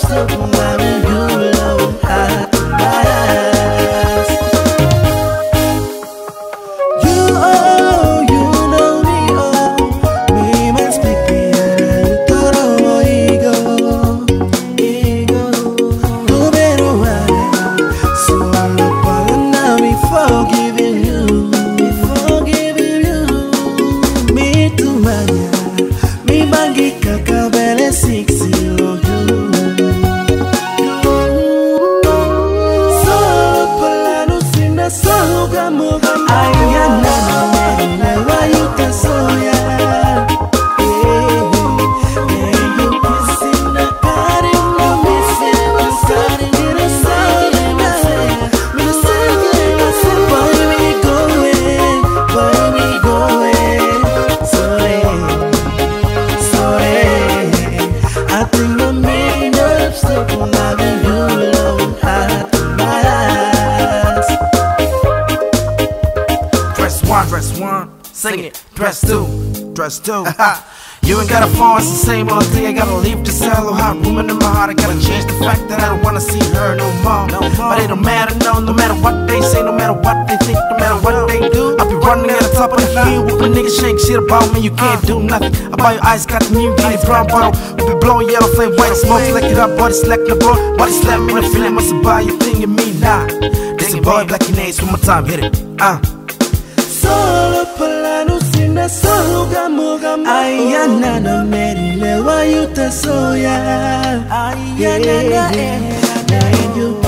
Absolument. dress one, sing it, dress two, dress two. you ain't gotta fall; it's the same old thing. I gotta leave this a hot woman in my heart. I gotta change the fact that I don't wanna see her no more. No more. But it don't matter, no, no matter what they say, no matter what they think, no matter what they do running at the top of the hill with a niggas shake shit about me. You can't do nothing. I buy your eyes, got the new Guinness brown bottle. We be blowing yellow, flame white smoke, like it up, body slack the bro. Body slap me, the feeling must buy your thing and me nah. This a boy, Blacky Nates, one more time, hit it. Ah. Uh. Solo polano sina solo gamo gamo na yuta soya na na